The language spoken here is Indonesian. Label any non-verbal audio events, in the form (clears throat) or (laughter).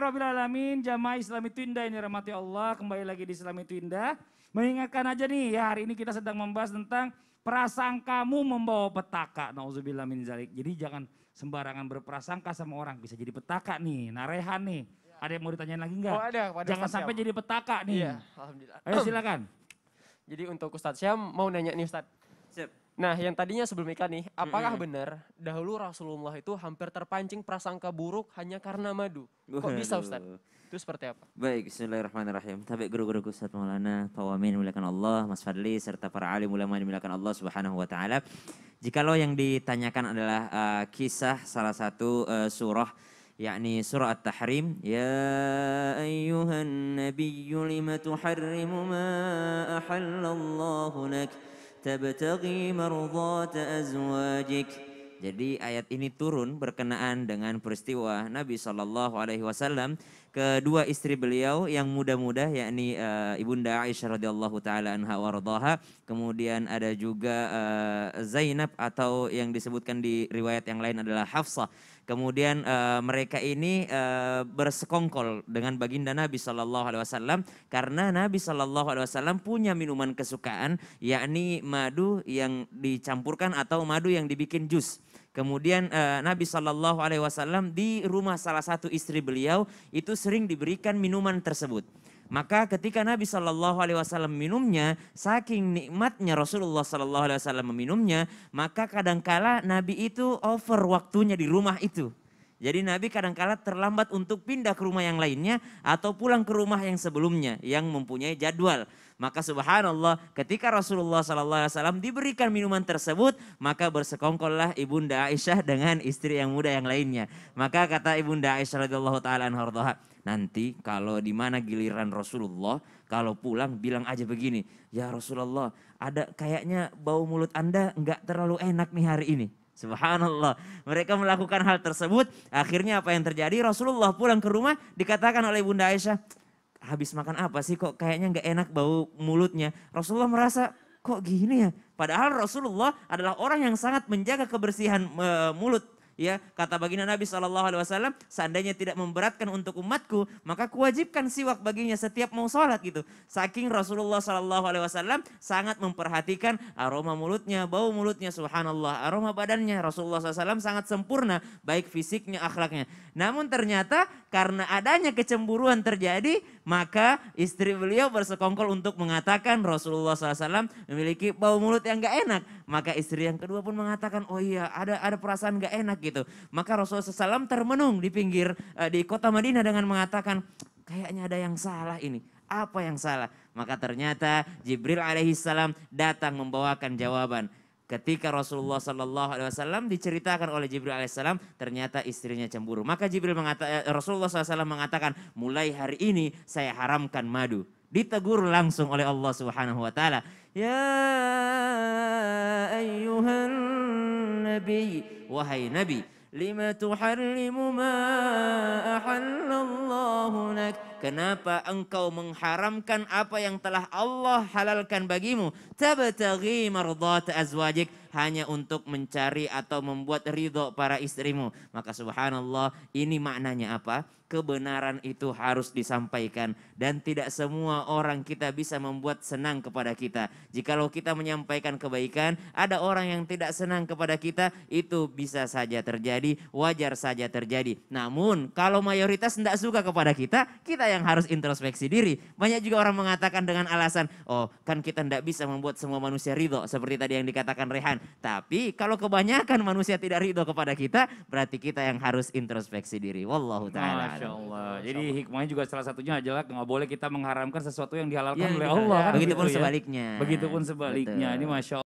Bismillahirrahmanirrahim. Jamaah Islam itu indah ini rahmati Allah. Kembali lagi di Islam itu indah. Mengingatkan aja nih ya hari ini kita sedang membahas tentang prasangkamu membawa petaka. Nauzubillah min zalik. Jadi jangan sembarangan berprasangka sama orang. Bisa jadi petaka nih. Narehan nih. Ada yang mau ditanyain lagi enggak? Oh ada Jangan Ustadz sampai Syam. jadi petaka nih. Iya, alhamdulillah. Ayo silakan. (clears throat) Jadi untuk Ustadz Syam mau nanya nih Ustadz. Siap. Nah yang tadinya sebelum nikah nih, apakah benar dahulu Rasulullah itu hampir terpancing prasangka buruk hanya karena madu? Kok bisa? Waduh. Itu seperti apa? Baik, bismillahirrahmanirrahim. Tapi guru-guruku Ustaz Maulana, Pak Wamin dimuliakan Allah, Mas Fadli, serta para alim ulama yang dimuliakan Allah subhanahu wa ta'ala. Jikalau yang ditanyakan adalah uh, kisah salah satu uh, surah, yakni surah At-Tahrim. Ya ayyuhan nabiyyu lima tuharrimu ma ahallallahu lak, tabtaghi mardata azwajik. Jadi ayat ini turun berkenaan dengan peristiwa Nabi Shallallahu Alaihi Wasallam. Kedua istri beliau yang muda-muda yakni eh, ibunda Aisyah radhiyallahu taala anha wardaha kemudian ada juga eh, Zainab atau yang disebutkan di riwayat yang lain adalah Hafsah kemudian eh, mereka ini eh, bersekongkol dengan baginda Nabi Shallallahu Alaihi Wasallam karena Nabi Shallallahu Alaihi Wasallam punya minuman kesukaan yakni madu yang dicampurkan atau madu yang dibikin jus Kemudian eh, Nabi Shallallahu Alaihi Wasallam di rumah salah satu istri beliau itu sering diberikan minuman tersebut. Maka ketika Nabi Shallallahu Alaihi Wasallam minumnya, saking nikmatnya Rasulullah Shallallahu Alaihi Wasallam meminumnya, maka kadangkala Nabi itu over waktunya di rumah itu. Jadi Nabi kadangkala terlambat untuk pindah ke rumah yang lainnya atau pulang ke rumah yang sebelumnya yang mempunyai jadwal. Maka subhanallah ketika Rasulullah SAW diberikan minuman tersebut maka bersekongkollah ibunda Aisyah dengan istri yang muda yang lainnya. Maka kata ibunda Aisyah radhiyallahu taala nanti kalau di mana giliran Rasulullah kalau pulang bilang aja begini, ya Rasulullah ada kayaknya bau mulut anda nggak terlalu enak nih hari ini. Subhanallah. Mereka melakukan hal tersebut. Akhirnya apa yang terjadi? Rasulullah pulang ke rumah dikatakan oleh Bunda Aisyah, habis makan apa sih kok kayaknya nggak enak bau mulutnya. Rasulullah merasa kok gini ya. Padahal Rasulullah adalah orang yang sangat menjaga kebersihan eh, mulut. Ya, kata baginda Nabi Shallallahu Alaihi Wasallam, seandainya tidak memberatkan untuk umatku, maka kuwajibkan siwak baginya setiap mau sholat gitu. Saking Rasulullah Shallallahu Alaihi Wasallam sangat memperhatikan aroma mulutnya, bau mulutnya, subhanallah, aroma badannya. Rasulullah SAW sangat sempurna, baik fisiknya, akhlaknya. Namun ternyata karena adanya kecemburuan terjadi, maka istri beliau bersekongkol untuk mengatakan Rasulullah SAW memiliki bau mulut yang gak enak. Maka istri yang kedua pun mengatakan, oh iya ada ada perasaan gak enak gitu. Maka Rasulullah SAW termenung di pinggir eh, di kota Madinah dengan mengatakan, kayaknya ada yang salah ini. Apa yang salah? Maka ternyata Jibril alaihissalam datang membawakan jawaban. Ketika Rasulullah Sallallahu Alaihi Wasallam diceritakan oleh Jibril Alaihissalam, ternyata istrinya cemburu. Maka Jibril mengatakan, Rasulullah SAW mengatakan, mulai hari ini saya haramkan madu. Ditegur langsung oleh Allah Subhanahu Wa Taala. Ya ayyuhan nabi, wahai nabi, lima tuharrimu ma ahallallahu lak. Kenapa engkau mengharamkan apa yang telah Allah halalkan bagimu? Tabtaghi mardhat azwajik hanya untuk mencari atau membuat ridho para istrimu. Maka subhanallah ini maknanya apa? Kebenaran itu harus disampaikan dan tidak semua orang kita bisa membuat senang kepada kita. Jikalau kita menyampaikan kebaikan, ada orang yang tidak senang kepada kita, itu bisa saja terjadi, wajar saja terjadi. Namun kalau mayoritas tidak suka kepada kita, kita yang harus introspeksi diri. Banyak juga orang mengatakan dengan alasan, oh kan kita tidak bisa membuat semua manusia ridho seperti tadi yang dikatakan Rehan. Tapi kalau kebanyakan manusia tidak ridho kepada kita, berarti kita yang harus introspeksi diri. Wallahu taala. Masya Allah. Jadi hikmahnya juga salah satunya adalah nggak boleh kita mengharamkan sesuatu yang dihalalkan Ya, oleh gitu. Allah. Begitupun gitu ya. sebaliknya. Begitupun sebaliknya. Betul. Ini masya